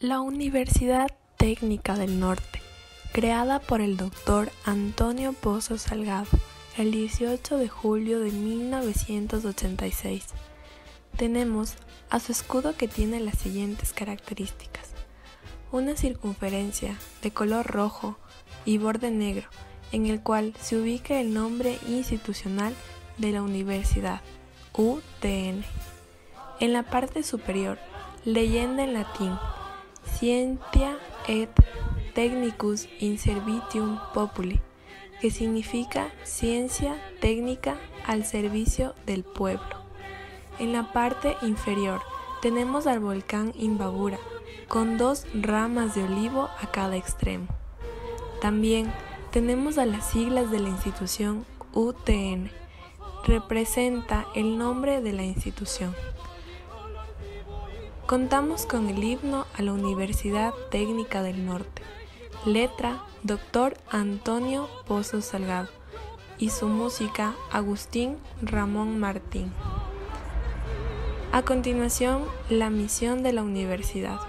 La Universidad Técnica del Norte, creada por el doctor Antonio Pozo Salgado el 18 de julio de 1986. Tenemos a su escudo que tiene las siguientes características. Una circunferencia de color rojo y borde negro en el cual se ubica el nombre institucional de la universidad, UTN. En la parte superior, leyenda en latín, Scientia et Technicus in Servitium Populi, que significa ciencia técnica al servicio del pueblo. En la parte inferior tenemos al volcán Imbabura, con dos ramas de olivo a cada extremo. También tenemos a las siglas de la institución UTN, representa el nombre de la institución. Contamos con el himno a la Universidad Técnica del Norte, letra Dr. Antonio Pozo Salgado y su música Agustín Ramón Martín. A continuación, la misión de la universidad.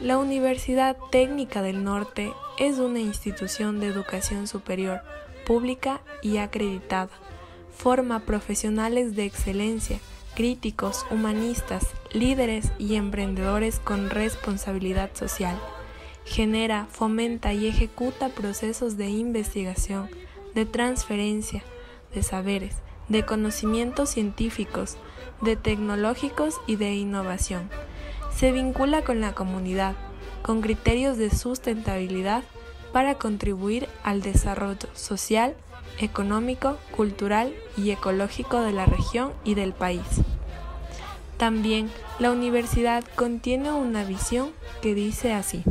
La Universidad Técnica del Norte es una institución de educación superior, pública y acreditada. Forma profesionales de excelencia críticos, humanistas, líderes y emprendedores con responsabilidad social. Genera, fomenta y ejecuta procesos de investigación, de transferencia de saberes, de conocimientos científicos, de tecnológicos y de innovación. Se vincula con la comunidad, con criterios de sustentabilidad para contribuir al desarrollo social, económico, cultural y ecológico de la región y del país. También la universidad contiene una visión que dice así.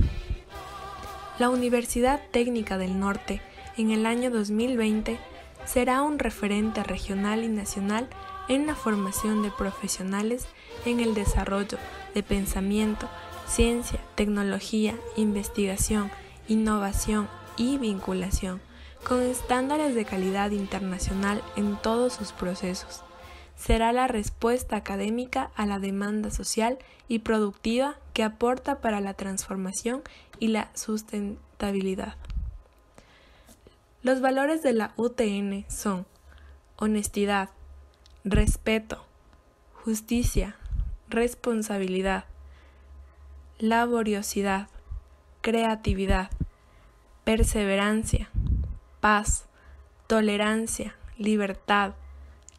La Universidad Técnica del Norte en el año 2020 será un referente regional y nacional en la formación de profesionales en el desarrollo de pensamiento, ciencia, tecnología, investigación, innovación y vinculación con estándares de calidad internacional en todos sus procesos. Será la respuesta académica a la demanda social y productiva que aporta para la transformación y la sustentabilidad. Los valores de la UTN son honestidad, respeto, justicia, responsabilidad, laboriosidad, creatividad, perseverancia, paz, tolerancia, libertad,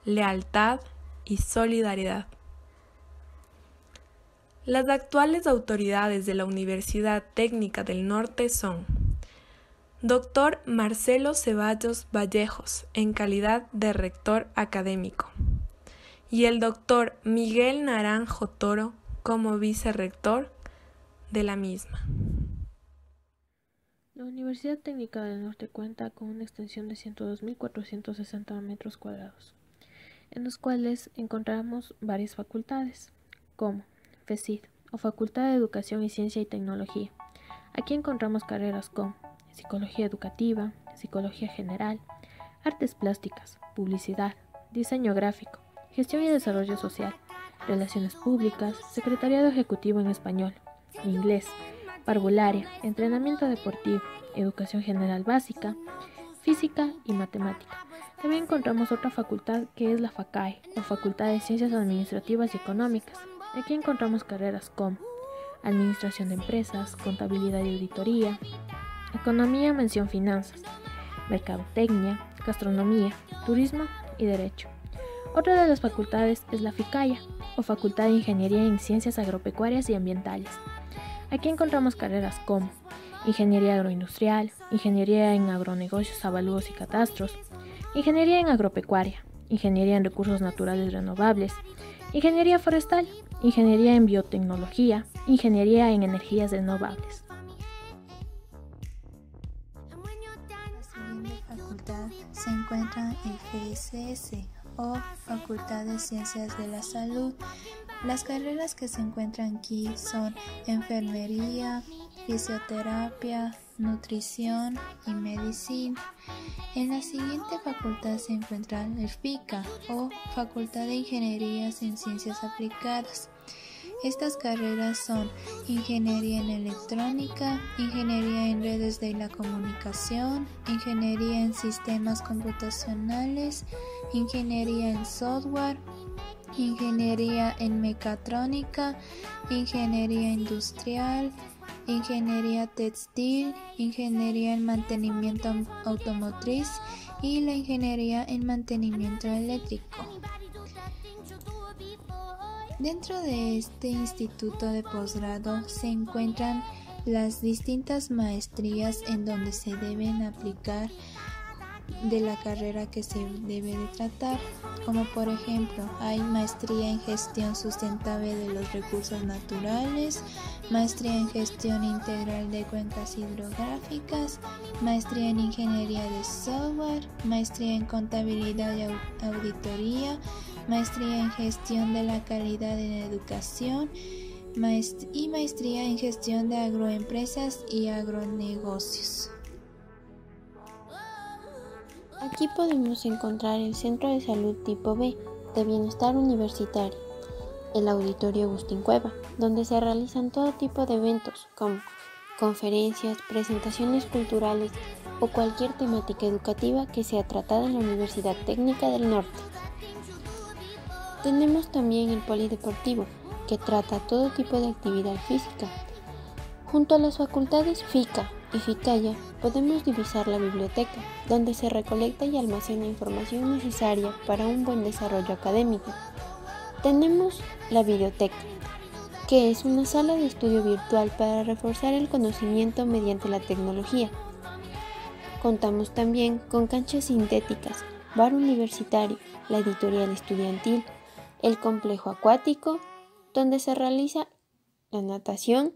lealtad y solidaridad. Las actuales autoridades de la Universidad Técnica del Norte son Dr. Marcelo Ceballos Vallejos, en calidad de rector académico, y el Dr. Miguel Naranjo Toro como vicerrector de la misma. La Universidad Técnica del Norte cuenta con una extensión de 102.460 metros cuadrados, en los cuales encontramos varias facultades, como FECID, o Facultad de Educación y Ciencia y Tecnología. Aquí encontramos carreras como Psicología Educativa, Psicología General, Artes Plásticas, Publicidad, Diseño Gráfico, Gestión y Desarrollo Social, Relaciones Públicas, Secretariado Ejecutivo en Español, Inglés, parvularia, entrenamiento deportivo, educación general básica, física y matemática. También encontramos otra facultad que es la FACAE, o Facultad de Ciencias Administrativas y Económicas. Aquí encontramos carreras como Administración de Empresas, Contabilidad y Auditoría, Economía, Mención Finanzas, Mercadotecnia, Gastronomía, Turismo y Derecho. Otra de las facultades es la FICAYA, o Facultad de Ingeniería en Ciencias Agropecuarias y Ambientales. Aquí encontramos carreras como Ingeniería Agroindustrial, Ingeniería en Agronegocios, Avalúos y Catastros, Ingeniería en Agropecuaria, Ingeniería en Recursos Naturales Renovables, Ingeniería Forestal, Ingeniería en Biotecnología, Ingeniería en Energías Renovables. Se encuentra en FSS o Facultad de Ciencias de la Salud las carreras que se encuentran aquí son enfermería, fisioterapia, nutrición y medicina. En la siguiente facultad se encuentra el FICA o Facultad de Ingenierías en Ciencias Aplicadas. Estas carreras son Ingeniería en Electrónica, Ingeniería en Redes de la Comunicación, Ingeniería en Sistemas Computacionales, Ingeniería en Software, Ingeniería en Mecatrónica, Ingeniería Industrial, Ingeniería Textil, Ingeniería en Mantenimiento Automotriz y la Ingeniería en Mantenimiento Eléctrico. Dentro de este instituto de posgrado se encuentran las distintas maestrías en donde se deben aplicar de la carrera que se debe de tratar, como por ejemplo hay maestría en gestión sustentable de los recursos naturales, maestría en gestión integral de cuencas hidrográficas, maestría en ingeniería de software, maestría en contabilidad y auditoría, maestría en gestión de la calidad en educación y maestría en gestión de agroempresas y agronegocios. Aquí podemos encontrar el Centro de Salud Tipo B de Bienestar Universitario, el Auditorio Agustín Cueva, donde se realizan todo tipo de eventos como conferencias, presentaciones culturales o cualquier temática educativa que sea tratada en la Universidad Técnica del Norte. Tenemos también el Polideportivo, que trata todo tipo de actividad física. Junto a las facultades FICA, y podemos divisar la biblioteca, donde se recolecta y almacena información necesaria para un buen desarrollo académico. Tenemos la biblioteca, que es una sala de estudio virtual para reforzar el conocimiento mediante la tecnología. Contamos también con canchas sintéticas, bar universitario, la editorial estudiantil, el complejo acuático, donde se realiza la natación.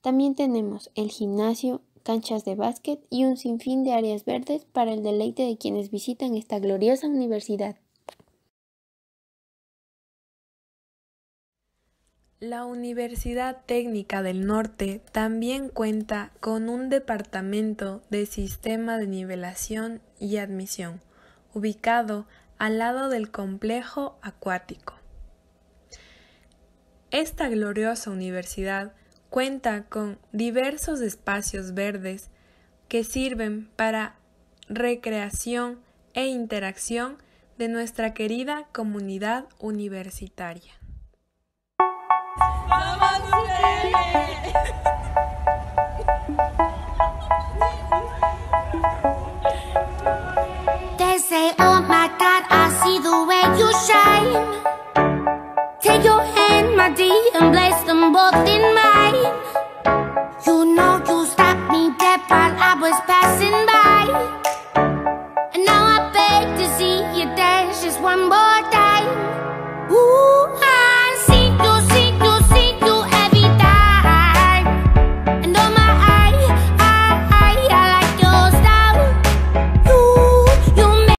También tenemos el gimnasio, canchas de básquet y un sinfín de áreas verdes para el deleite de quienes visitan esta gloriosa universidad. La Universidad Técnica del Norte también cuenta con un departamento de sistema de nivelación y admisión, ubicado al lado del complejo acuático. Esta gloriosa universidad cuenta con diversos espacios verdes que sirven para recreación e interacción de nuestra querida comunidad universitaria. oh one more